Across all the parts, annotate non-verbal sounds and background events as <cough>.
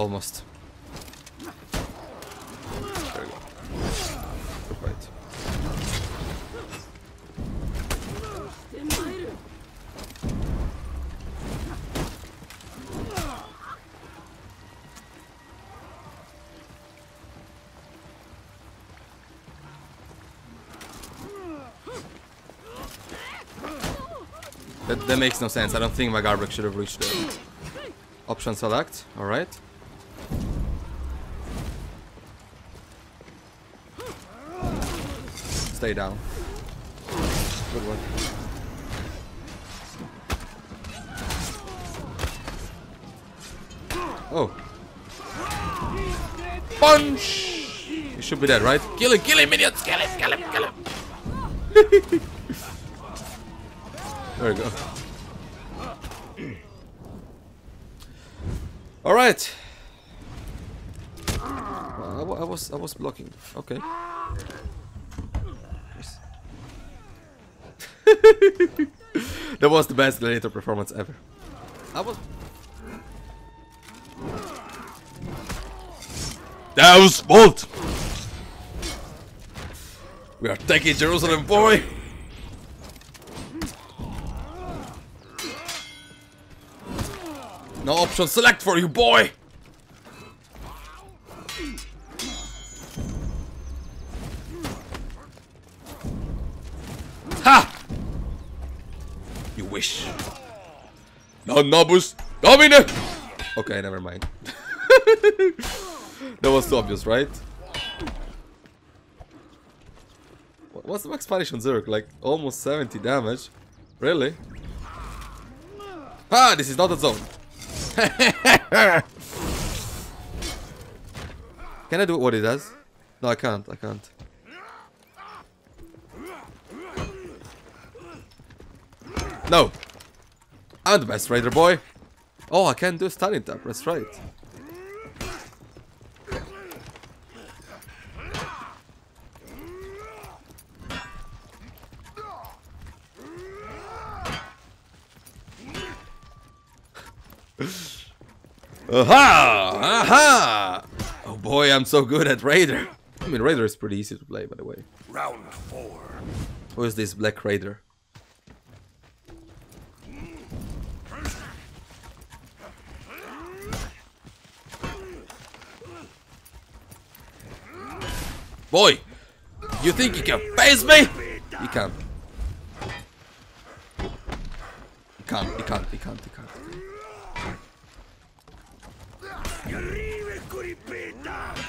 almost. There we go. Good fight. That, that makes no sense. I don't think my guard break should have reached there. Option select. Alright. Stay down. Good one. Oh. Punch! He should be dead, right? Kill him, kill him, minions! Kill him, kill him, kill him! <laughs> there we go. All right. I, I was I was blocking. Okay. That was the best gladiator performance ever. I was. That was fault. We are taking Jerusalem, boy. No option select for you, boy! Wish. No, Nobus. Domine! Okay, never mind. <laughs> that was too obvious, right? What's the max punish on? Like, almost 70 damage. Really? Ah, this is not a zone. <laughs> Can I do what it does? No, I can't. I can't. No. I'm the best raider boy. Oh, I can do a stunning tap. That's right. <laughs> Aha! Aha! Oh boy, I'm so good at Raider. I mean, Raider is pretty easy to play, by the way. Round four. Who is this Black Raider? Boy! You think you can face me? You can't. You can't, you can't, you can't, you can't.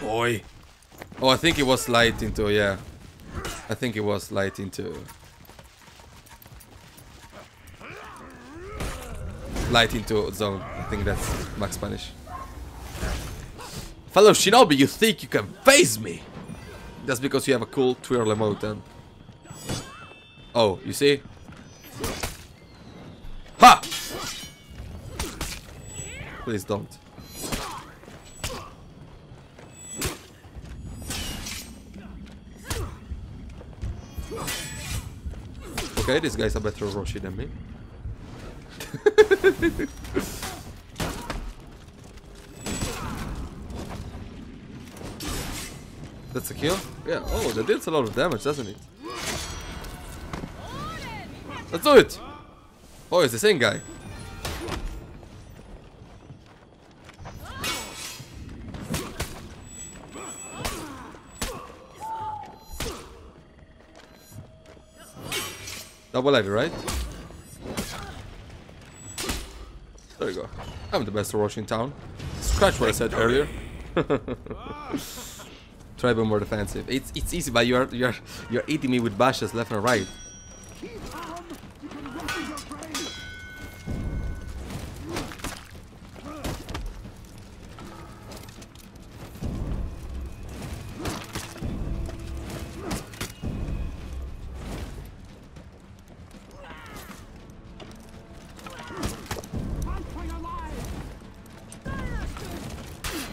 Boy. Oh, I think it was light into, yeah. I think it was light into... Light into zone. I think that's max punish. Fellow Shinobi, you think you can face me? That's because you have a cool twirl emote then. Oh, you see? Ha! Please don't. Okay, this guy's a better Orochi than me. <laughs> That's a kill? Yeah, oh, that deals a lot of damage, doesn't it? Let's do it! Oh, it's the same guy. Double heavy, right? There you go. I'm the best rush in town. Scratch what I said earlier. <laughs> Try to be more defensive. It's it's easy, but you're you're you're eating me with bashes left and right.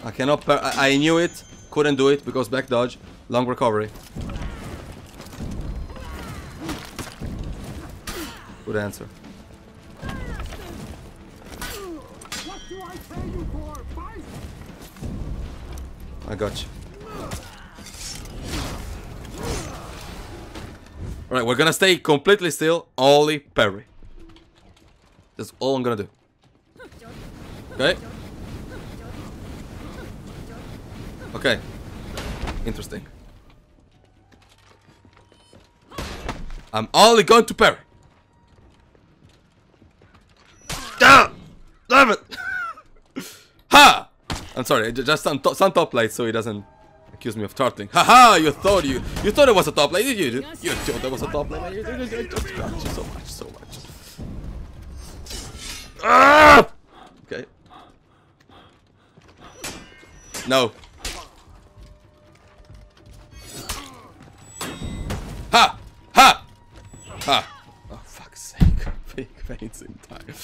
I cannot. I, I knew it. Couldn't do it because back dodge. Long recovery. Good answer. I got you. Alright, we're gonna stay completely still, only parry. That's all I'm gonna do. Okay? Okay. Interesting. I'm only going to parry. Ah! Damn it! <laughs> ha! I'm sorry, just some, to some top light so he doesn't accuse me of turtling. Haha! You thought you you thought it was a top light, did you? You thought it was a top light. You, you, you, you just got you so much, so much. Ah! Okay. No. <laughs> In time.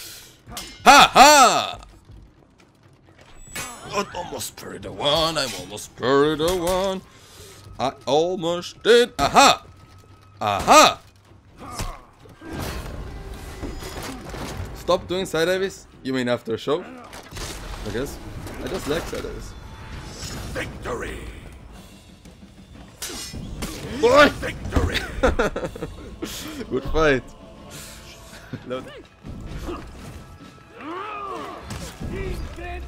Ha ha! I almost buried the one. I'm almost buried the one. I almost did. Aha! Aha! Stop doing side dives? You mean after a show? I guess. I just like side dives. Victory! Boy! Victory! <laughs> Good fight.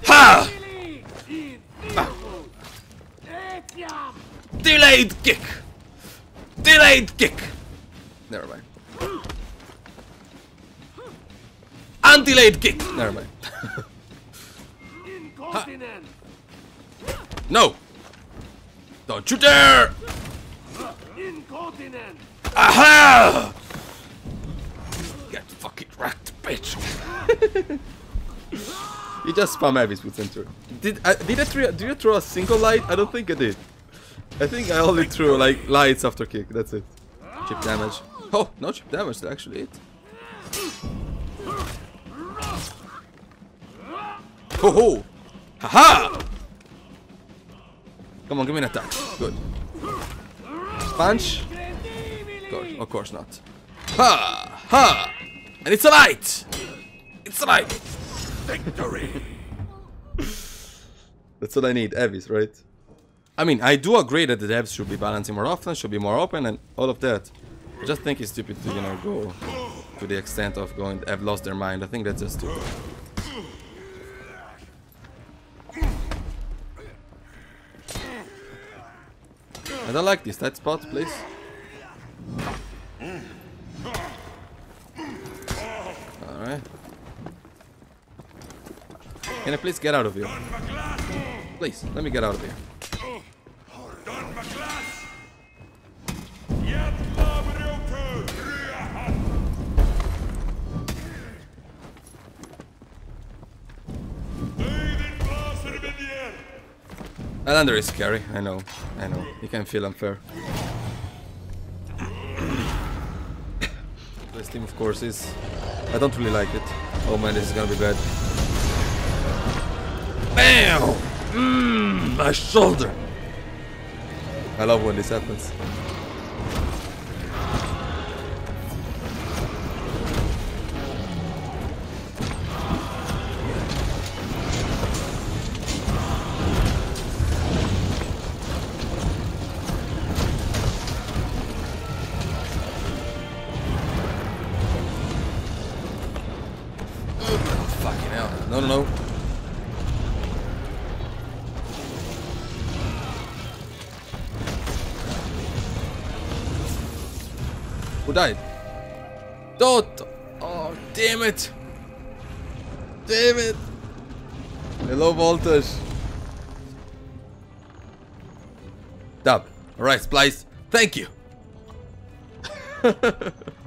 Ha! Delayed kick! Delayed kick! Never mind. Undelayed kick! Never mind. Incontinent! no! Don't you dare! Incontinent! Aha! Bitch! <laughs> you just spam Abyss with center. Did I did I throw, do you throw a single light? I don't think I did. I think I only threw like lights after kick. That's it. Chip damage. Oh, no chip damage. That's actually it. Ho ho! Haha! Come on, give me an attack. Good. Punch. Of course, of course not. Ha! Ha! And it's a light! It's a light! Victory! <laughs> That's what I need, Evis, right? I mean, I do agree that the devs should be balancing more often, should be more open, and all of that. I just think it's stupid to, you know, go to the extent of going, have lost their mind. I think that's just stupid. I don't like this. That spot, please. Alright. Can I please get out of here? Please, let me get out of here. Highlander is scary, I know, I know. You can feel unfair. <coughs> this team, of course, is... I don't really like it. Oh man, this is gonna be bad. BAM! Mmm, my shoulder! I love when this happens. Who died? Toto! Oh, damn it! Damn it! Hello, voltage. Dub. Alright, Splice. Thank you. <laughs>